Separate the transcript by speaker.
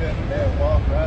Speaker 1: that walk right